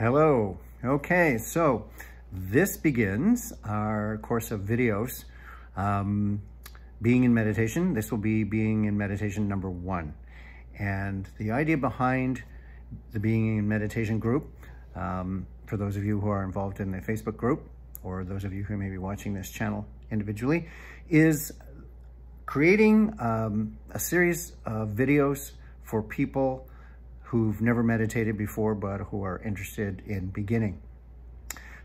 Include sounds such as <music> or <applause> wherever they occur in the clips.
Hello. Okay, so this begins our course of videos, um, beginning meditation. This will be beginning meditation number one. And the idea behind the beginning meditation group, um, for those of you who are involved in the Facebook group, or those of you who may be watching this channel individually, is creating um, a series of videos for people who've never meditated before, but who are interested in beginning.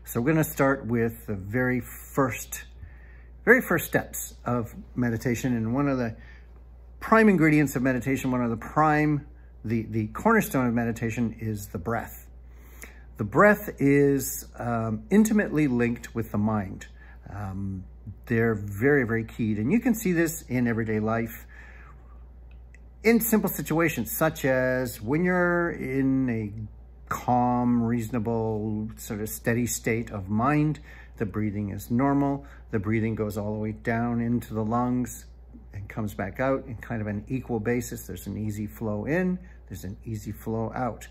So we're going to start with the very first, very first steps of meditation. And one of the prime ingredients of meditation, one of the prime, the, the cornerstone of meditation is the breath. The breath is um, intimately linked with the mind. Um, they're very, very keyed. And you can see this in everyday life in simple situations, such as when you're in a calm, reasonable, sort of steady state of mind, the breathing is normal. The breathing goes all the way down into the lungs and comes back out in kind of an equal basis. There's an easy flow in, there's an easy flow out.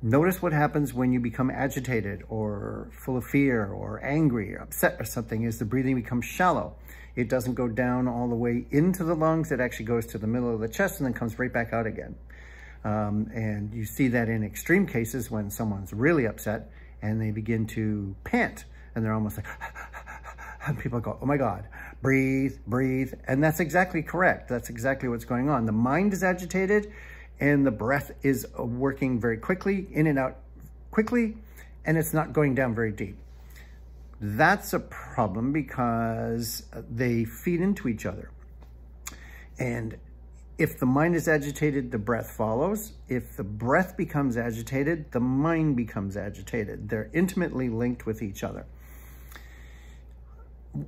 Notice what happens when you become agitated or full of fear or angry or upset or something is the breathing becomes shallow. It doesn't go down all the way into the lungs. It actually goes to the middle of the chest and then comes right back out again. Um, and you see that in extreme cases when someone's really upset and they begin to pant and they're almost like, <laughs> and people go, oh my God, breathe, breathe. And that's exactly correct. That's exactly what's going on. The mind is agitated and the breath is working very quickly, in and out quickly, and it's not going down very deep. That's a problem because they feed into each other. And if the mind is agitated, the breath follows. If the breath becomes agitated, the mind becomes agitated. They're intimately linked with each other.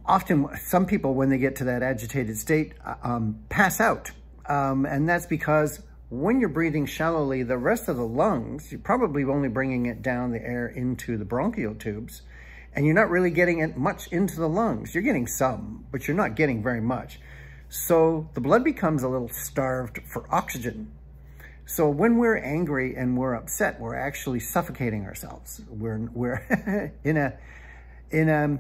Often, some people, when they get to that agitated state, um, pass out. Um, and that's because when you're breathing shallowly, the rest of the lungs, you're probably only bringing it down the air into the bronchial tubes and you're not really getting it much into the lungs. You're getting some, but you're not getting very much. So the blood becomes a little starved for oxygen. So when we're angry and we're upset, we're actually suffocating ourselves. We're, we're <laughs> in a, in a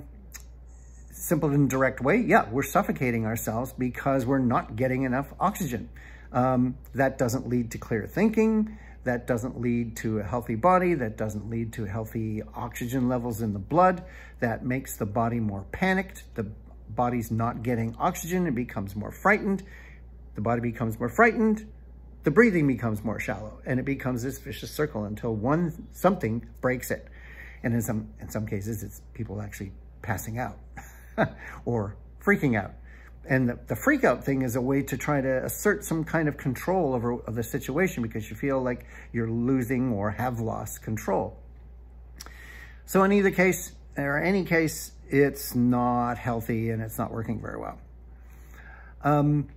simple and direct way, yeah, we're suffocating ourselves because we're not getting enough oxygen. Um, that doesn't lead to clear thinking. That doesn't lead to a healthy body. That doesn't lead to healthy oxygen levels in the blood. That makes the body more panicked. The body's not getting oxygen. It becomes more frightened. The body becomes more frightened. The breathing becomes more shallow and it becomes this vicious circle until one something breaks it. And in some, in some cases, it's people actually passing out <laughs> or freaking out. And the, the freak out thing is a way to try to assert some kind of control over of the situation because you feel like you're losing or have lost control. So in either case, or any case, it's not healthy and it's not working very well. Um,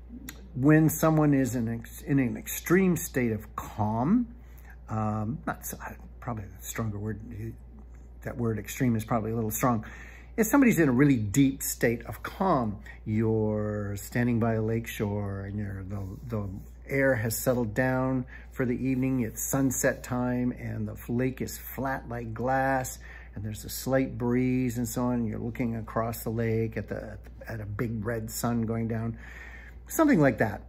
when someone is in, in an extreme state of calm, um, not so, probably a stronger word, that word extreme is probably a little strong, if somebody's in a really deep state of calm, you're standing by a lake shore and you're, the, the air has settled down for the evening, it's sunset time and the lake is flat like glass and there's a slight breeze and so on. And You're looking across the lake at, the, at a big red sun going down, something like that.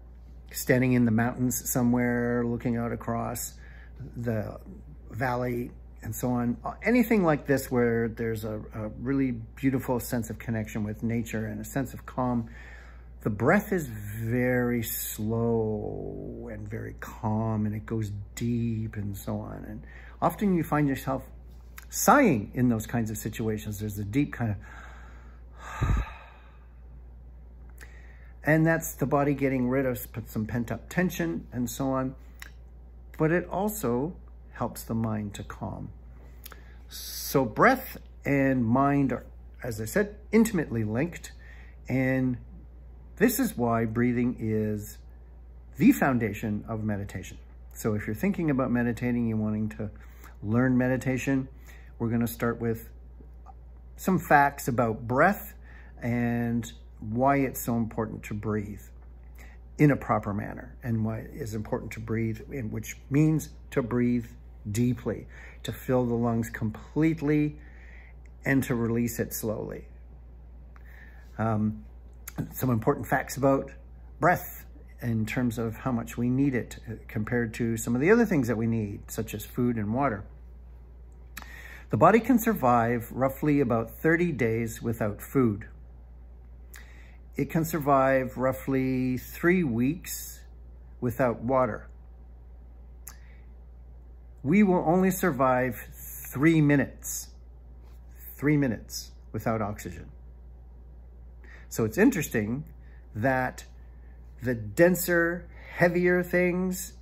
Standing in the mountains somewhere, looking out across the valley and so on. Uh, anything like this where there's a, a, really beautiful sense of connection with nature and a sense of calm. The breath is very slow and very calm and it goes deep and so on. And often you find yourself sighing in those kinds of situations. There's a deep kind of... <sighs> And that's the body getting rid of some pent up tension and so on. But it also helps the mind to calm. So breath and mind are, as I said, intimately linked. And this is why breathing is the foundation of meditation. So if you're thinking about meditating, you're wanting to learn meditation, we're going to start with some facts about breath and why it's so important to breathe in a proper manner and why it is important to breathe, which means to breathe deeply, to fill the lungs completely and to release it slowly. Um, some important facts about breath in terms of how much we need it uh, compared to some of the other things that we need, such as food and water. The body can survive roughly about 30 days without food. It can survive roughly three weeks without water. We will only survive three minutes, three minutes without oxygen. So it's interesting that the denser, heavier things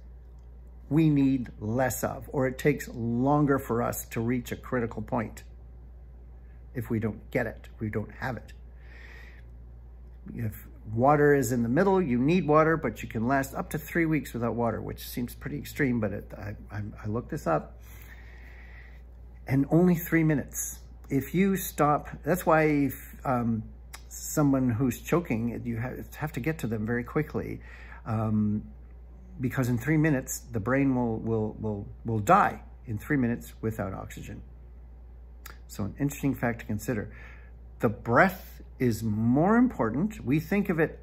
we need less of, or it takes longer for us to reach a critical point if we don't get it, we don't have it. If water is in the middle, you need water, but you can last up to three weeks without water, which seems pretty extreme, but it, I, I, I looked this up. And only three minutes. If you stop, that's why if, um, someone who's choking, you have to get to them very quickly. Um, because in three minutes, the brain will, will, will, will die in three minutes without oxygen. So an interesting fact to consider. The breath is more important. We think of it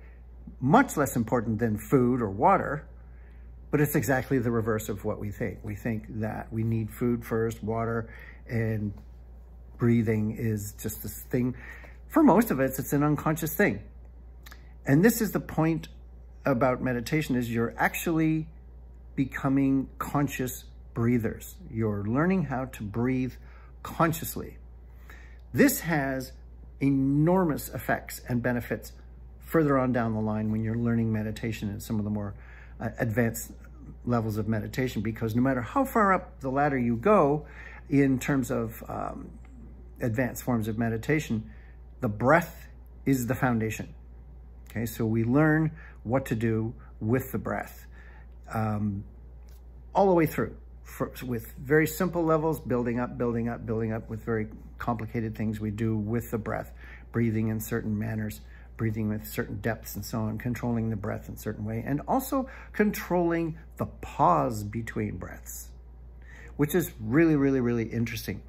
much less important than food or water, but it's exactly the reverse of what we think. We think that we need food first, water, and breathing is just this thing. For most of us, it's an unconscious thing. And this is the point about meditation is you're actually becoming conscious breathers. You're learning how to breathe consciously. This has enormous effects and benefits further on down the line when you're learning meditation and some of the more uh, advanced levels of meditation because no matter how far up the ladder you go in terms of um, advanced forms of meditation, the breath is the foundation. Okay, so we learn what to do with the breath um, all the way through for, with very simple levels, building up, building up, building up with very complicated things we do with the breath, breathing in certain manners, breathing with certain depths and so on, controlling the breath in certain way, and also controlling the pause between breaths, which is really, really, really interesting.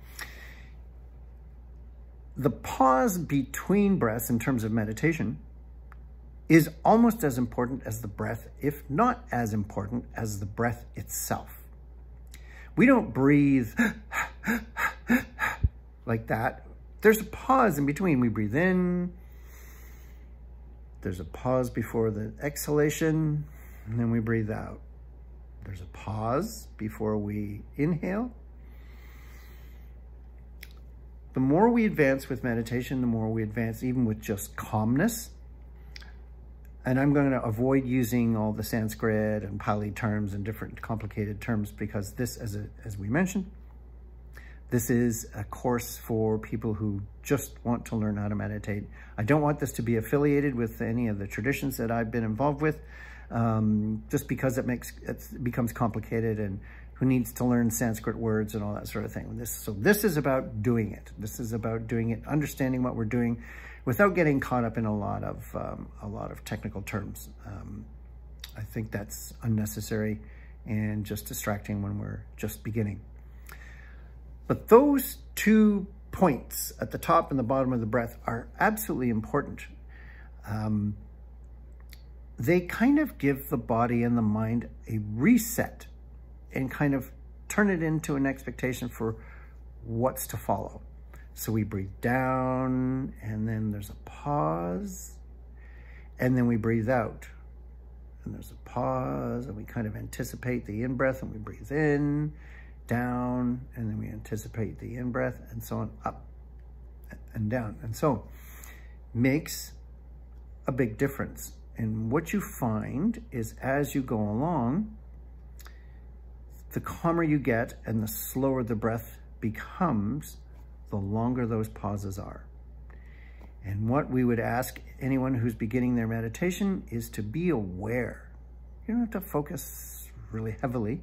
The pause between breaths in terms of meditation is almost as important as the breath, if not as important as the breath itself. We don't breathe like that. There's a pause in between. We breathe in, there's a pause before the exhalation, and then we breathe out. There's a pause before we inhale. The more we advance with meditation, the more we advance even with just calmness, and I'm going to avoid using all the Sanskrit and Pali terms and different complicated terms because this, as, a, as we mentioned, this is a course for people who just want to learn how to meditate. I don't want this to be affiliated with any of the traditions that I've been involved with, um, just because it makes it becomes complicated and who needs to learn Sanskrit words and all that sort of thing. This, so this is about doing it. This is about doing it, understanding what we're doing, without getting caught up in a lot of um, a lot of technical terms. Um, I think that's unnecessary and just distracting when we're just beginning. But those two points at the top and the bottom of the breath are absolutely important. Um, they kind of give the body and the mind a reset and kind of turn it into an expectation for what's to follow. So we breathe down and then there's a pause and then we breathe out. And there's a pause and we kind of anticipate the in-breath and we breathe in, down, and then we anticipate the in-breath and so on, up and down. And so makes a big difference. And what you find is as you go along, the calmer you get and the slower the breath becomes, the longer those pauses are. And what we would ask anyone who's beginning their meditation is to be aware. You don't have to focus really heavily,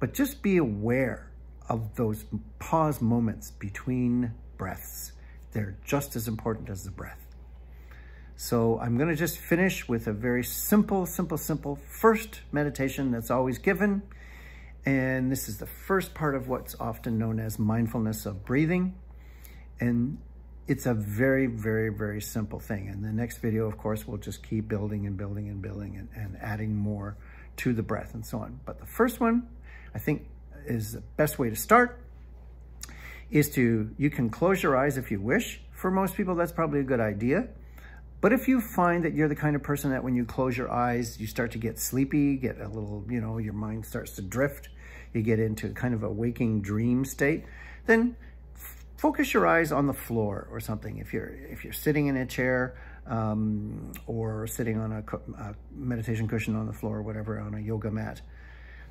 but just be aware of those pause moments between breaths. They're just as important as the breath. So I'm going to just finish with a very simple, simple, simple first meditation that's always given. And this is the first part of what's often known as mindfulness of breathing. And it's a very, very, very simple thing. And the next video, of course, will just keep building and building and building and, and adding more to the breath and so on. But the first one, I think, is the best way to start is to, you can close your eyes if you wish. For most people, that's probably a good idea. But if you find that you're the kind of person that when you close your eyes, you start to get sleepy, get a little, you know, your mind starts to drift, you get into kind of a waking dream state, then focus your eyes on the floor or something. If you're, if you're sitting in a chair um, or sitting on a, a meditation cushion on the floor or whatever, on a yoga mat,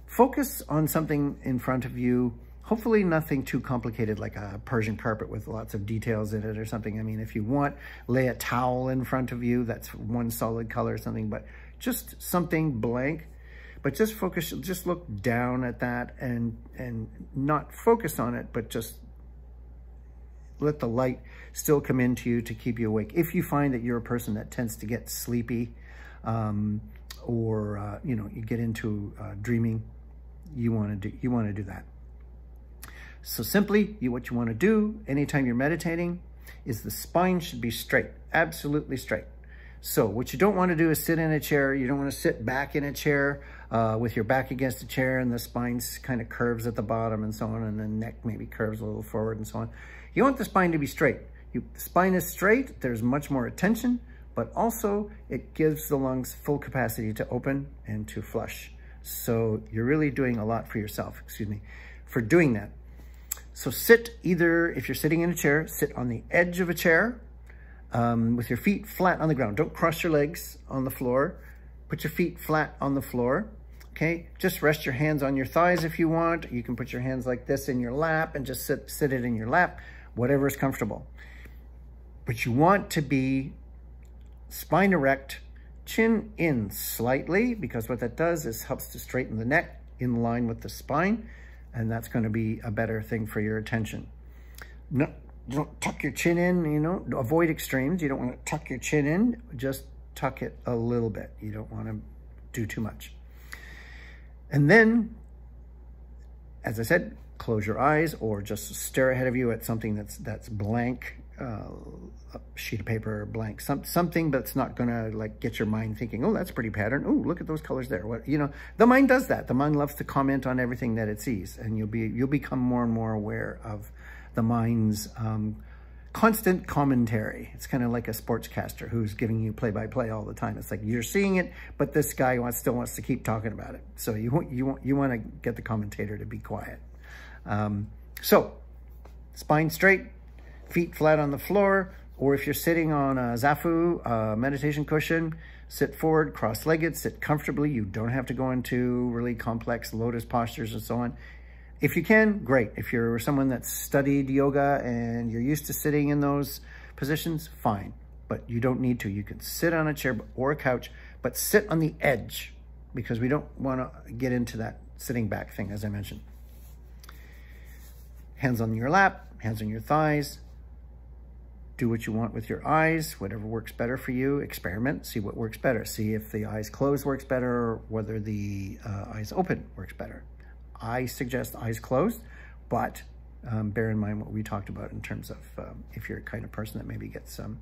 focus on something in front of you Hopefully nothing too complicated like a Persian carpet with lots of details in it or something. I mean, if you want, lay a towel in front of you. That's one solid color or something, but just something blank. But just focus, just look down at that and, and not focus on it, but just let the light still come into you to keep you awake. If you find that you're a person that tends to get sleepy um, or, uh, you know, you get into uh, dreaming, you want to do, you want to do that. So simply, you, what you want to do anytime you're meditating is the spine should be straight, absolutely straight. So what you don't want to do is sit in a chair. You don't want to sit back in a chair uh, with your back against the chair and the spine kind of curves at the bottom and so on, and the neck maybe curves a little forward and so on. You want the spine to be straight. You, the spine is straight, there's much more attention, but also it gives the lungs full capacity to open and to flush. So you're really doing a lot for yourself, excuse me, for doing that. So sit either, if you're sitting in a chair, sit on the edge of a chair um, with your feet flat on the ground. Don't cross your legs on the floor. Put your feet flat on the floor. Okay, just rest your hands on your thighs if you want. You can put your hands like this in your lap and just sit, sit it in your lap, whatever is comfortable. But you want to be spine erect, chin in slightly, because what that does is helps to straighten the neck in line with the spine and that's going to be a better thing for your attention. No, don't tuck your chin in, you know, avoid extremes. You don't want to tuck your chin in, just tuck it a little bit. You don't want to do too much. And then, as I said, close your eyes or just stare ahead of you at something that's that's blank uh, sheet of paper, blank, some, something that's not going to like get your mind thinking, oh, that's pretty pattern. Oh, look at those colors there. What you know, the mind does that. The mind loves to comment on everything that it sees, and you'll be you'll become more and more aware of the mind's um, constant commentary. It's kind of like a sportscaster who's giving you play-by-play -play all the time. It's like you're seeing it, but this guy wants, still wants to keep talking about it. So you want you you want to get the commentator to be quiet. Um, so spine straight, feet flat on the floor, or if you're sitting on a Zafu a meditation cushion, sit forward, cross-legged, sit comfortably. You don't have to go into really complex lotus postures and so on. If you can, great. If you're someone that's studied yoga and you're used to sitting in those positions, fine. But you don't need to. You can sit on a chair or a couch, but sit on the edge because we don't want to get into that sitting back thing, as I mentioned. Hands on your lap, hands on your thighs, do what you want with your eyes, whatever works better for you, experiment, see what works better. See if the eyes closed works better or whether the uh, eyes open works better. I suggest eyes closed, but um, bear in mind what we talked about in terms of um, if you're a kind of person that maybe gets um,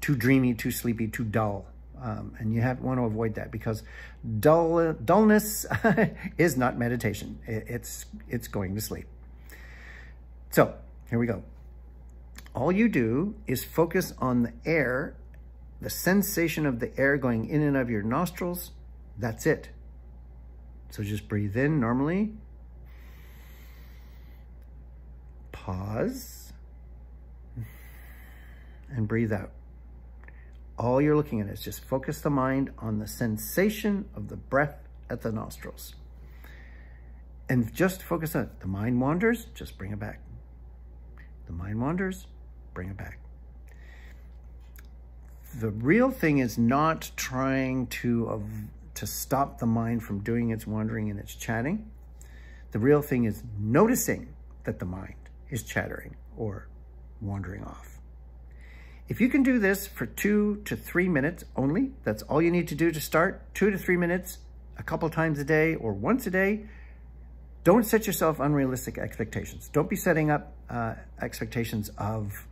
too dreamy, too sleepy, too dull. Um, and you have want to avoid that because dull dullness <laughs> is not meditation. It, it's, it's going to sleep. So here we go. All you do is focus on the air, the sensation of the air going in and out of your nostrils. That's it. So just breathe in normally. Pause. And breathe out. All you're looking at is just focus the mind on the sensation of the breath at the nostrils. And just focus on it. The mind wanders, just bring it back. The mind wanders, bring it back. The real thing is not trying to, to stop the mind from doing its wandering and its chatting. The real thing is noticing that the mind is chattering or wandering off. If you can do this for two to three minutes only, that's all you need to do to start, two to three minutes, a couple times a day or once a day, Don't set yourself unrealistic expectations. Don't be setting up uh, expectations of,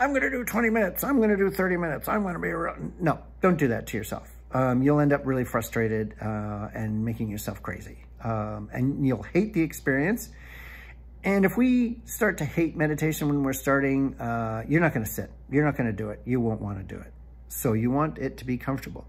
I'm going to do 20 minutes. I'm going to do 30 minutes. I'm going to be around. No, don't do that to yourself. Um, you'll end up really frustrated uh, and making yourself crazy. Um, and you'll hate the experience. And if we start to hate meditation when we're starting, uh, you're not going to sit. You're not going to do it. You won't want to do it. So you want it to be comfortable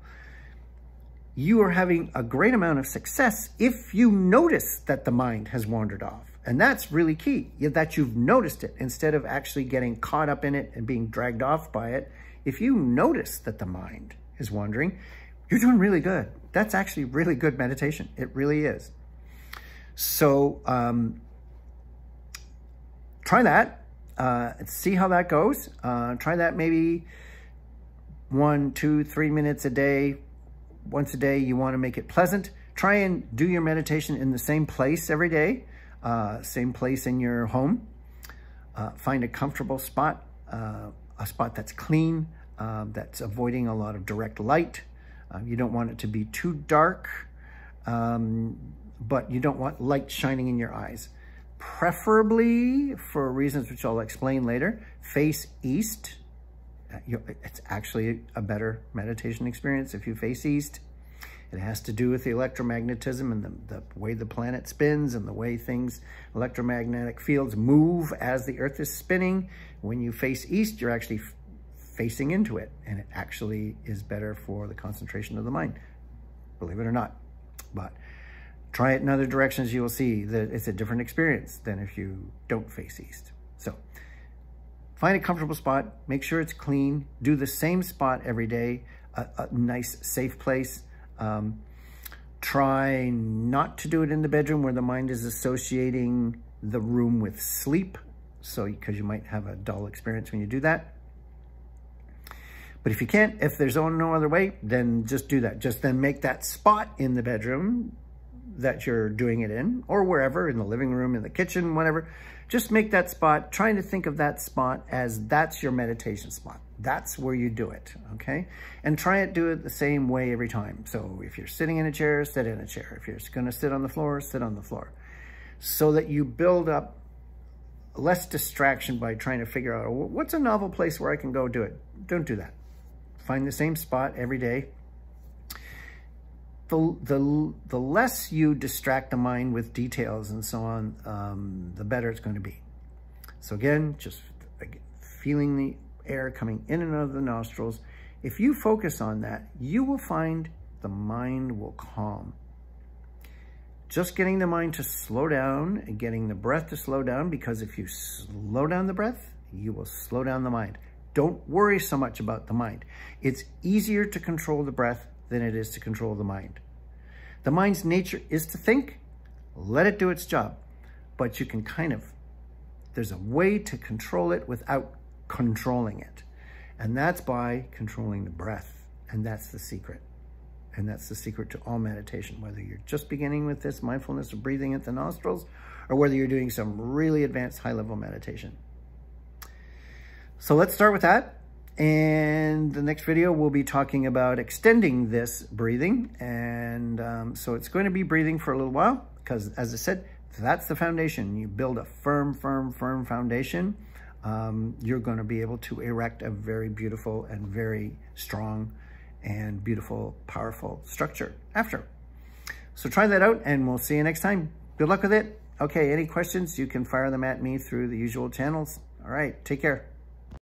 you are having a great amount of success if you notice that the mind has wandered off. And that's really key, that you've noticed it instead of actually getting caught up in it and being dragged off by it. If you notice that the mind is wandering, you're doing really good. That's actually really good meditation. It really is. So um, try that. Uh, see how that goes. Uh, try that maybe one, two, three minutes a day, once a day, you want to make it pleasant. Try and do your meditation in the same place every day, uh, same place in your home. Uh, find a comfortable spot, uh, a spot that's clean, um, that's avoiding a lot of direct light. Uh, you don't want it to be too dark, um, but you don't want light shining in your eyes. Preferably, for reasons which I'll explain later, face east it's actually a better meditation experience if you face east. It has to do with the electromagnetism and the, the way the planet spins and the way things, electromagnetic fields move as the earth is spinning. When you face east, you're actually facing into it and it actually is better for the concentration of the mind, believe it or not. But try it in other directions, you will see that it's a different experience than if you don't face east. So Find a comfortable spot, make sure it's clean, do the same spot every day, a, a nice safe place. Um, try not to do it in the bedroom where the mind is associating the room with sleep. So, because you might have a dull experience when you do that. But if you can't, if there's no other way, then just do that. Just then make that spot in the bedroom that you're doing it in or wherever, in the living room, in the kitchen, whatever. Just make that spot, trying to think of that spot as that's your meditation spot. That's where you do it, okay? And try it, do it the same way every time. So if you're sitting in a chair, sit in a chair. If you're gonna sit on the floor, sit on the floor. So that you build up less distraction by trying to figure out, what's a novel place where I can go do it? Don't do that. Find the same spot every day, the, the, the less you distract the mind with details and so on, um, the better it's going to be. So again, just feeling the air coming in and out of the nostrils. If you focus on that, you will find the mind will calm. Just getting the mind to slow down and getting the breath to slow down because if you slow down the breath, you will slow down the mind. Don't worry so much about the mind. It's easier to control the breath than it is to control the mind. The mind's nature is to think, let it do its job. But you can kind of, there's a way to control it without controlling it. And that's by controlling the breath. And that's the secret. And that's the secret to all meditation, whether you're just beginning with this mindfulness of breathing at the nostrils or whether you're doing some really advanced high level meditation. So let's start with that. And the next video, we'll be talking about extending this breathing. And um, so it's going to be breathing for a little while because as I said, that's the foundation. You build a firm, firm, firm foundation. Um, you're going to be able to erect a very beautiful and very strong and beautiful, powerful structure after. So try that out and we'll see you next time. Good luck with it. Okay, any questions, you can fire them at me through the usual channels. All right, take care.